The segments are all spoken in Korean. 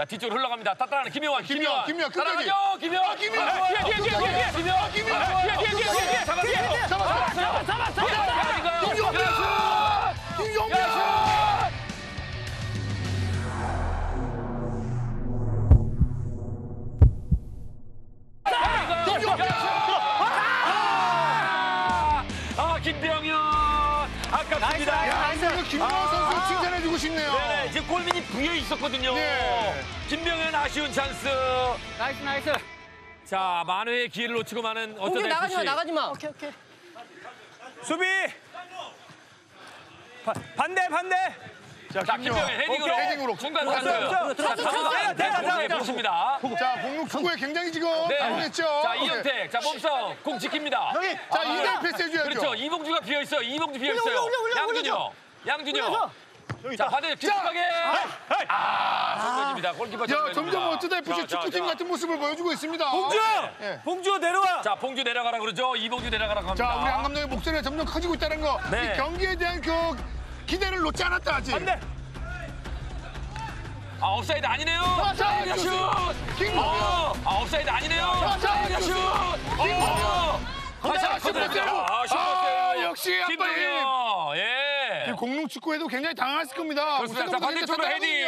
자, 뒤쪽으로 흘러갑니다. 따따라는 김효환, 김효환. 김효환. 따라가죠, 김효환. 아, 김효환. 뒤에, 뒤에, 뒤에, 뒤에, 뒤에, 김효환. 김효환. 뒤에, 뒤에, 뒤에, 뒤에, 뒤에. 잡았어요. 아깝습니다. 야, 이거 김용현 선수 칭찬해주고 싶네요. 네네, 지금 골민이 부여 있었거든요. 네. 김병현 아쉬운 찬스. nice nice. 자, 만회의 기회를 놓치고 마는 어떤 공격 나가지 마 FC. 나가지 마. 오케이 오케이. 수비. 바, 반대 반대. 자, 김병현 헤딩으로, 오케이, 헤딩으로. 중간 갔어요. 없어요. 자, 들어가, 들어가, 들어가, 들어가. 보십니다. 축구에 굉장히 지금 네. 당황했죠. 자, 이현택. 자, 몸싸움. 공 지킵니다. 여기, 자, 이대 패스 해줘야죠. 그렇죠. 이봉주가 비어 있어요. 이봉주 비어 있어요. 올려, 올려, 올려, 양준혁. 양준혁. 자, 반대 깊숙하게. 아, 성공입니다. 골키퍼 야. 점점 어쩌다 FC 축구팀 자. 같은 모습을 보여주고 있습니다. 봉주. 예. 봉주 내려와. 자, 봉주 내려가라 그러죠. 이봉주 내려가라고 합니다. 자, 우리 안 감독의 목소리가 점점 커지고 있다는 거. 네. 이 경기에 대한 그 기대를 놓지 않았다, 아직. 반대. 아, 옵사이드 아니네요. 자, 자, 슛. 김동현. 어, 아, 옵사이드 아니네요. 자, 자, 슛. 어. 다시 아. 아, 아. 역시 아빠님. 예. 공룡 축구에도 굉장히 당황했을 겁니다. 그렇습니다. 자, 반대쪽으로 헤딩.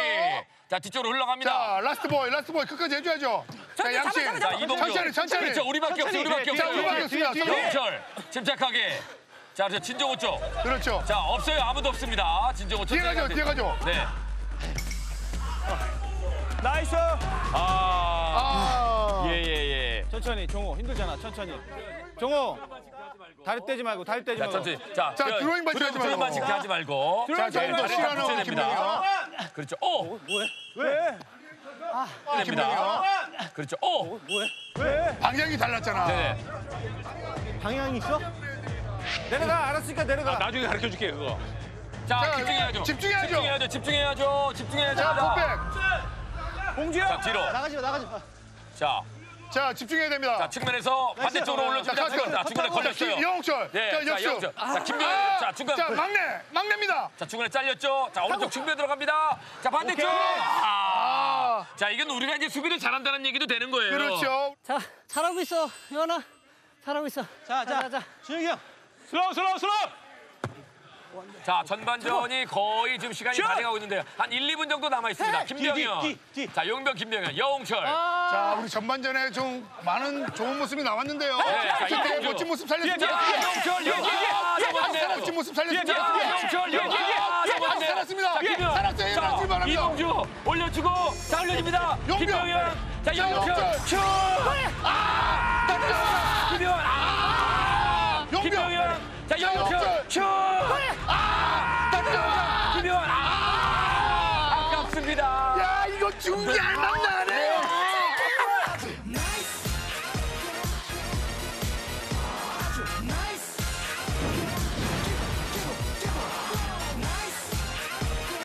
자, 뒤쪽으로 흘러갑니다. 자, last ball, last ball 끝까지 해줘야죠. 자, 양심. 자, 이봉주. 천천히, 천천히. 그렇죠. 우리밖에 없어. 우리밖에 자, 없어요. 우리밖에 없습니다. 영철. 침착하게. 자, 그래서 진정호 쪽. 그렇죠. 자, 없어요. 아무도 없습니다. 진정호 쪽. 뒤에 가죠, 뒤에 가죠. 네. Nice. 아. 아. 예, 예, 예. 천천히 종호 힘들잖아. 천천히. 종호. 다리 떼지 말고 다리 떼지 자, 말고. 천천히. 자, 자, 드로잉 반칙 하지 말고. 드로잉 반칙 하지 말고. 자, 자, 붙여야 됩니다. 김동현. 그렇죠. 오! 왜? 됩니다. 그렇죠. 오! 왜? 방향이 달랐잖아. 네. 방향이 있어? 내려가. 알았으니까 내려가. 나중에 가르쳐 줄게, 그거. 자, 자, 집중해야죠. 집중해야죠. 집중해야죠. 집중해야죠. 집중해야죠. 자, 풋백. 봉주야. 자, 뒤로. 나가지 마 나가지 마. 자, 자, 집중해야 됩니다. 자, 측면에서 반대쪽으로 자, 올려줍니다. 커트. 자, 중간에 자, 걸렸어요. 김- 영철. 네, 자, 자. 영철. 자, 김병현. 아, 자, 중간. 자, 막내, 막내입니다. 자, 중간에 잘렸죠. 자, 오른쪽 측면 들어갑니다. 자, 반대쪽. 오케이. 아. 자, 이건 우리가 이제 수비를 잘한다는 얘기도 되는 거예요. 그렇죠. 자 잘하고 있어 현아. 잘하고 있어. 자, 자. 자. 준혁이 형. slow slow slow. 자, 전반전이 거의 지금 시간이 슛! 다 돼가고 있는데요. 한 1, 2분 정도 남아 있습니다. 김병현. 자, 용병 김병현, 여홍철. 자, 우리 전반전에 좀 많은 좋은 모습이 나왔는데요. 네, 자, 그때 이동주. 멋진 모습 자, 살렸습니다. 여홍철, 여기. 아, 아주 잡았네요. 멋진 모습 자, 살렸습니다. 여홍철, 여기. 아, 아주 잡았네요. 살았습니다. 자, 김병현. 살았어요. 자, 살았을 바랍니다. 이동주 올려주고 자, 올려줍니다. 용병. 김병현. 자, 자, 여홍철. 영철. 슛! 아! 김병현. 아! 용병. 김병현. 자, 자, 영철. 영철. 슛! 아! 김병현. 아! 아깝습니다. 야, 이거 중계 알만나네.